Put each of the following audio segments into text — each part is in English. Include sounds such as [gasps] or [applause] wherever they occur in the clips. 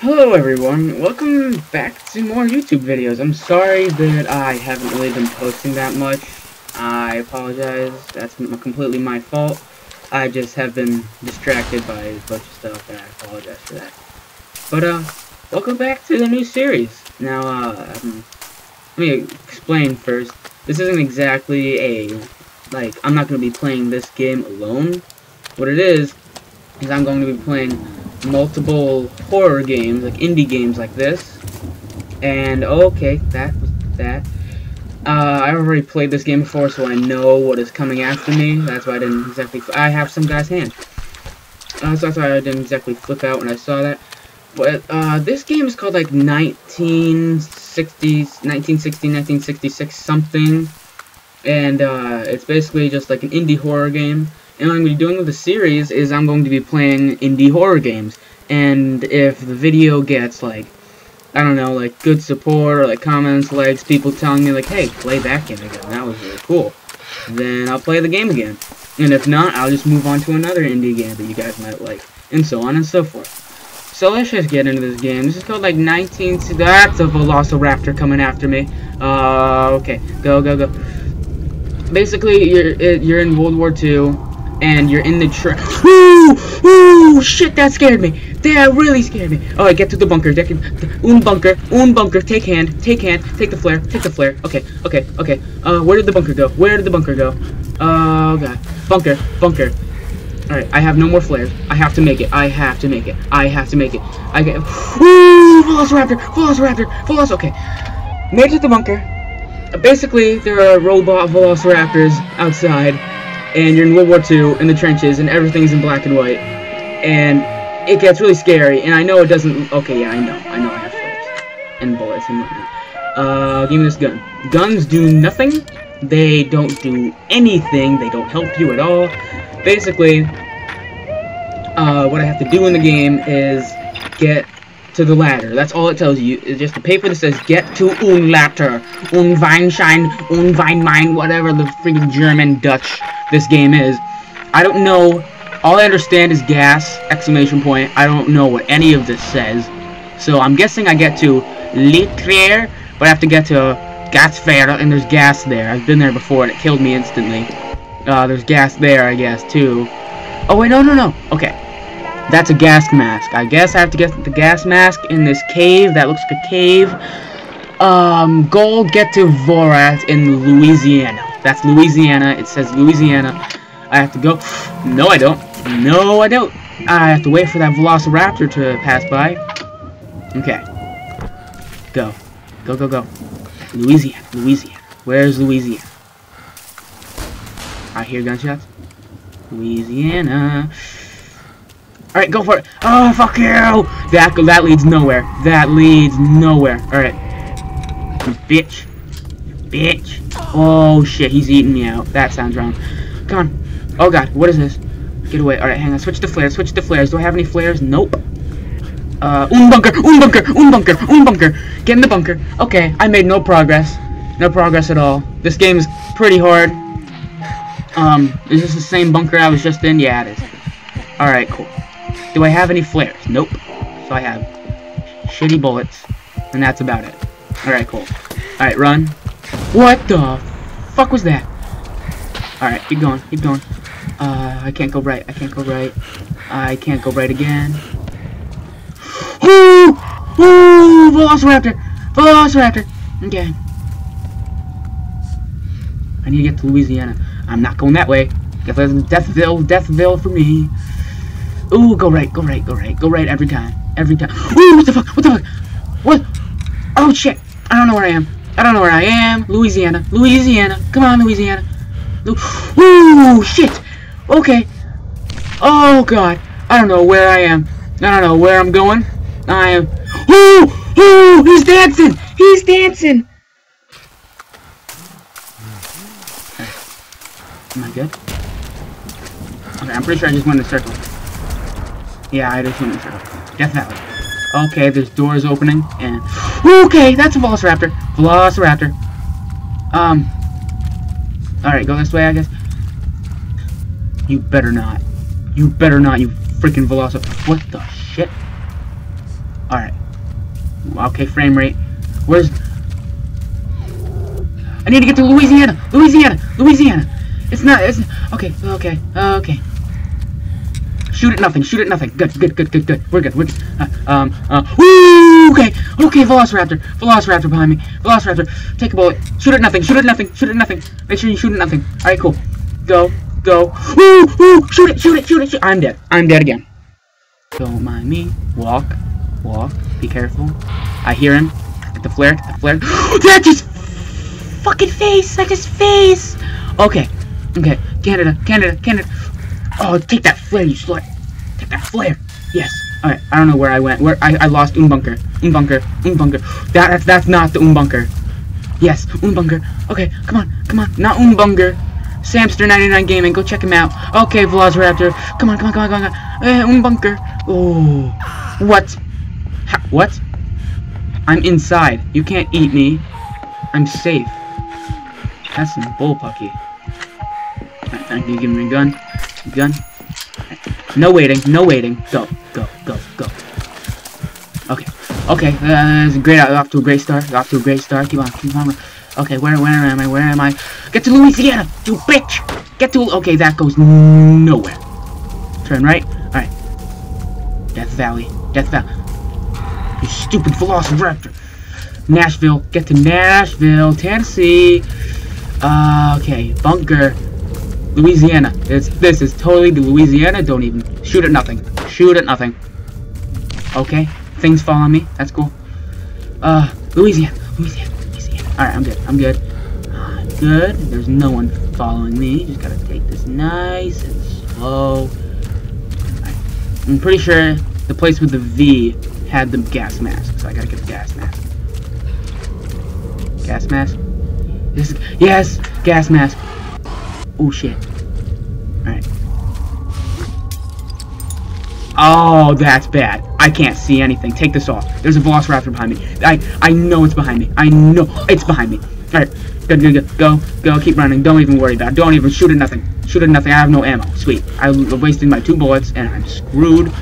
Hello everyone, welcome back to more YouTube videos. I'm sorry that I haven't really been posting that much. I apologize, that's completely my fault. I just have been distracted by a bunch of stuff and I apologize for that. But uh, welcome back to the new series. Now uh, um, let me explain first. This isn't exactly a, like, I'm not going to be playing this game alone. What it is, is I'm going to be playing multiple horror games, like indie games like this. And, okay, that was that. Uh, I already played this game before, so I know what is coming after me. That's why I didn't exactly... I have some guy's hand. Uh, so that's why I didn't exactly flip out when I saw that. But, uh, this game is called, like, 1960s, 1960, 1966 something. And, uh, it's basically just, like, an indie horror game. And what I'm going to be doing with the series is I'm going to be playing indie horror games. And if the video gets, like, I don't know, like, good support, or, like, comments, likes, people telling me, like, hey, play that game again, that was really cool, then I'll play the game again. And if not, I'll just move on to another indie game that you guys might like, and so on and so forth. So let's just get into this game. This is called, like, 19... That's a Velociraptor coming after me. Uh, okay. Go, go, go. Basically, you're, you're in World War II, and you're in the truck. [laughs] Ooh, ooh, shit, that scared me. That really scared me. Oh, I get to the bunker. Un bunker, un bunker. Take hand, take hand, take the flare, take the flare. Okay, okay, okay. Uh, where did the bunker go? Where did the bunker go? Oh god, bunker, bunker. All right, I have no more flares. I have to make it. I have to make it. I have to make it. I get. Ooh, Velociraptor, Velociraptor, Velociraptor. Okay, made it to the bunker. Basically, there are robot Velociraptors outside and you're in World War II in the trenches, and everything's in black and white, and it gets really scary. And I know it doesn't. Okay, yeah, I know, I know, I have flares and bullets and whatnot. Uh, give me this gun. Guns do nothing. They don't do anything. They don't help you at all. Basically, uh, what I have to do in the game is get to the ladder. That's all it tells you. It's just a paper that says get to un ladder, un Weinschein, un Weinmine, whatever the freaking German Dutch this game is. I don't know. All I understand is gas, exclamation point. I don't know what any of this says. So I'm guessing I get to Litrier, but I have to get to Gasfair, and there's gas there. I've been there before, and it killed me instantly. Uh, there's gas there, I guess, too. Oh, wait, no, no, no. Okay. That's a gas mask. I guess I have to get the gas mask in this cave. That looks like a cave. Um, gold get to Vorat in Louisiana. That's Louisiana. It says Louisiana. I have to go. No, I don't. No, I don't. I have to wait for that Velociraptor to pass by. Okay. Go. Go, go, go. Louisiana. Louisiana. Where's Louisiana? I hear gunshots. Louisiana. Alright, go for it. Oh, fuck you! That, that leads nowhere. That leads nowhere. Alright. Bitch. Bitch. Oh, shit, he's eating me out. That sounds wrong. Come on. Oh, God, what is this? Get away. Alright, hang on. Switch to flares. Switch to flares. Do I have any flares? Nope. Uh, un bunker! Un bunker! Un bunker! Un bunker! Get in the bunker. Okay, I made no progress. No progress at all. This game is pretty hard. Um, is this the same bunker I was just in? Yeah, it is. Alright, cool. Do I have any flares? Nope. So I have shitty bullets, and that's about it. Alright, cool. Alright, run. What the fuck was that? Alright, keep going, keep going. Uh, I can't go right, I can't go right. I can't go right again. [gasps] Ooh! Ooh! Velociraptor! Velociraptor! Okay. I need to get to Louisiana. I'm not going that way. Deathville, Deathville for me. Ooh, go right, go right, go right, go right every time. Every time. Ooh, what the fuck? What the fuck? What? Oh, shit. I don't know where I am. I don't know where I am. Louisiana. Louisiana. Come on, Louisiana. Ooh, shit. Okay. Oh, God. I don't know where I am. I don't know where I'm going. I am... Ooh! Ooh! He's dancing! He's dancing! Am I good? Okay, I'm pretty sure I just went in a circle. Yeah, I just in a circle. Death Valley. Okay, there's doors opening, and... Okay, that's a Velociraptor. Velociraptor. Um... Alright, go this way, I guess. You better not. You better not, you freaking Velociraptor. What the shit? Alright. Okay, frame rate. Where's... I need to get to Louisiana! Louisiana! Louisiana! It's not... It's... Okay, okay, okay. Shoot at nothing, shoot at nothing. Good, good, good, good, good. We're good, we're good. Uh, um, uh, woo! Okay, okay, Velociraptor. Velociraptor behind me. Velociraptor. Take a bullet. Shoot at nothing, shoot at nothing, shoot at nothing. Make sure you shoot at nothing. Alright, cool. Go, go. Woo, woo! Shoot it, shoot it, shoot it, shoot I'm dead. I'm dead again. Don't mind me. Walk, walk. Be careful. I hear him. Get the flare, get the flare. [gasps] that just fucking face! That just face! Okay, okay. Canada, Canada, Canada. Oh, take that flare, you slut. Take that flare. Yes. Alright, I don't know where I went. Where I, I lost Umbunker. Umbunker. Umbunker. That, that's, that's not the Umbunker. Yes, Umbunker. Okay, come on, come on. Not Umbunker. Samster99 Gaming, go check him out. Okay, Velociraptor. Come on, come on, come on, come on. Eh, Umbunker. Oh. What? Ha what? I'm inside. You can't eat me. I'm safe. That's some bullpucky. Right, you give me a gun. Gun. No waiting, no waiting. Go, go, go, go. Okay, okay. Uh, great. Off to a great start. Off to a great start. Keep on, keep on. Okay, where, where am I? Where am I? Get to Louisiana, you bitch. Get to. Okay, that goes nowhere. Turn right. All right. Death Valley. Death Valley. You stupid Velociraptor. Nashville. Get to Nashville, Tennessee. Uh, okay, bunker. Louisiana. It's, this is totally the Louisiana. Don't even shoot at nothing. Shoot at nothing. Okay. Things fall on me. That's cool. Uh, Louisiana. Louisiana. Louisiana. Alright, I'm good. I'm good. I'm good. There's no one following me. Just gotta take this nice and slow. Right. I'm pretty sure the place with the V had the gas mask. So I gotta get the gas mask. Gas mask? Yes, yes! Gas mask. Oh shit. Oh, that's bad. I can't see anything. Take this off. There's a Velociraptor behind me. I I know it's behind me. I know it's behind me. Alright. Good, good, good. Go, go, keep running. Don't even worry about it. Don't even shoot at nothing. Shoot at nothing. I have no ammo. Sweet. I wasted my two bullets and I'm screwed.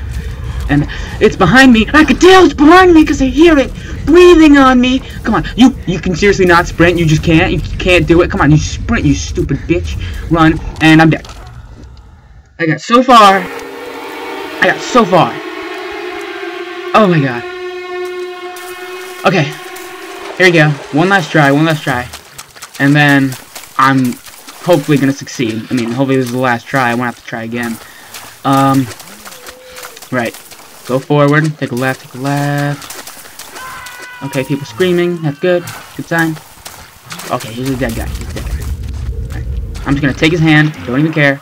And it's behind me. I can tell it's behind me because I hear it breathing on me. Come on, you you can seriously not sprint. You just can't. You can't do it. Come on, you sprint, you stupid bitch. Run, and I'm dead. I got so far. I got so far. Oh my god. Okay. Here we go. One last try, one last try. And then I'm hopefully gonna succeed. I mean, hopefully this is the last try. I won't have to try again. Um, right. Go forward, take a left, take a left. Okay, people screaming. That's good. Good sign. Okay, he's a dead guy. He's dead guy. Right. I'm just gonna take his hand. Don't even care.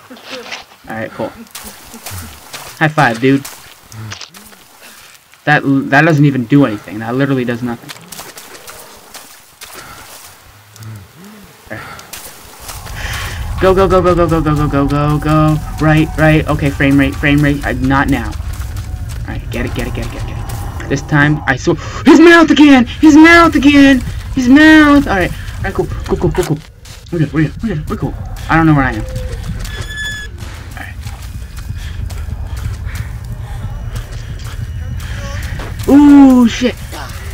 Alright, cool. High five, dude. That that doesn't even do anything. That literally does nothing. Go, go, go, go, go, go, go, go, go, go, go. Right, right. Okay, frame rate, frame rate. Uh, not now. Alright, get it, get it, get it, get it, get it. This time, I saw his mouth again! His mouth again! His mouth! Alright, alright, cool, cool, cool, cool, cool. We're good, we're good, we're good, we're cool. I don't know where I am. Ooh, shit.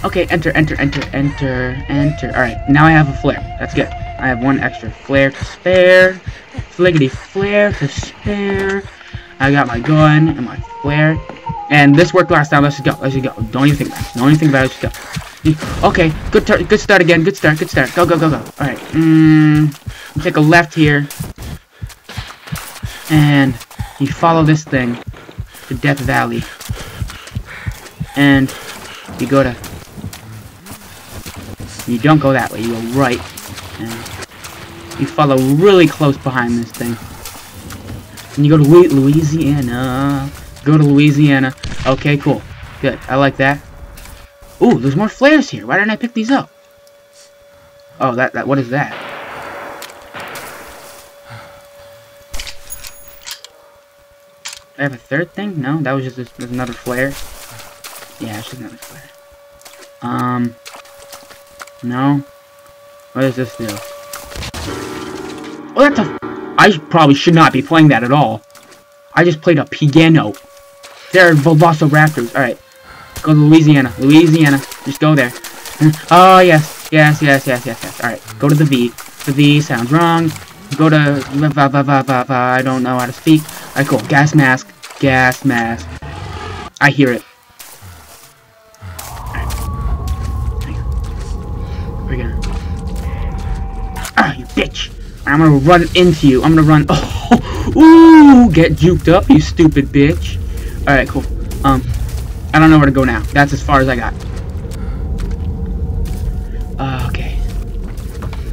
Okay, enter, enter, enter, enter, enter. Alright, now I have a flare. That's good. I have one extra flare to spare. Fliggity flare to spare. I got my gun and my flare. And this worked last time. Let's just go. Let's just go. Don't even think about it. Don't even think about it. Let's go. Okay. Good, good start again. Good start. Good start. Go, go, go, go. All right. Mm, take a left here. And you follow this thing to Death Valley. And you go to... You don't go that way. You go right. And you follow really close behind this thing. And you go to Louisiana. Go to Louisiana. Okay, cool. Good. I like that. Ooh, there's more flares here. Why didn't I pick these up? Oh, that, that, what is that? I have a third thing? No, that was just this, another flare. Yeah, it's just another flare. Um, no. What does this do? Oh, that's a... I probably should not be playing that at all. I just played a piano. They're Velociraptors. Alright. Go to Louisiana. Louisiana. Just go there. [laughs] Oh, yes. Yes, yes, yes, yes, yes. Alright, go to the V. The V sounds wrong. Go to... I don't know how to speak. Alright, cool. Gas mask. Gas mask. I hear it. Ah, you bitch! I'm gonna run into you. I'm gonna run... Oh! [laughs] Ooh! Get juked up, you stupid bitch. Alright, cool. Um, I don't know where to go now. That's as far as I got. Uh, okay.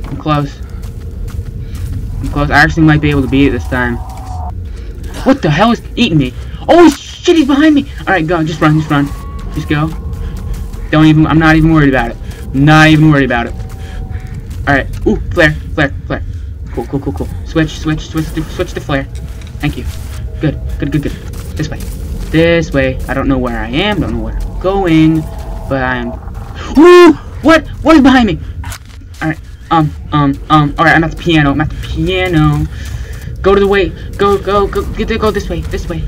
I'm close. I'm close. I actually might be able to beat it this time. What the hell is eating me? Oh shit, he's behind me! Alright, go. Just run, just run. Just go. Don't even, I'm not even worried about it. Not even worried about it. Alright. Ooh, flare, flare, flare. Cool, cool, cool, cool. Switch, switch, switch, switch to flare. Thank you. Good, good, good, good. This way. This way. I don't know where I am, don't know where I'm going, but I'm... [gasps] Ooh! What? What is behind me? Alright. Um, um, um. Alright, I'm at the piano. I'm at the piano. Go to the way. Go, go, go. Go this way. This way.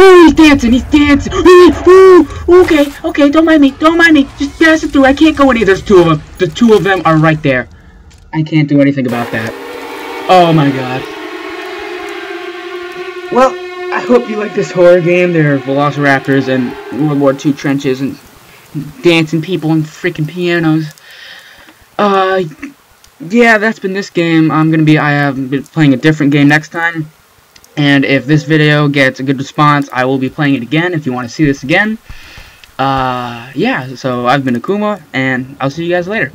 He's dancing. He's dancing. Ooh, okay, okay. Don't mind me. Don't mind me. Just pass it through. I can't go any. There's two of them. The two of them are right there. I can't do anything about that. Oh my god. Well, I hope you like this horror game. There are velociraptors and World War II trenches and dancing people and freaking pianos. Uh, yeah, that's been this game. I'm gonna be, I have been playing a different game next time. And if this video gets a good response, I will be playing it again if you want to see this again. Uh, yeah, so I've been Akuma, and I'll see you guys later.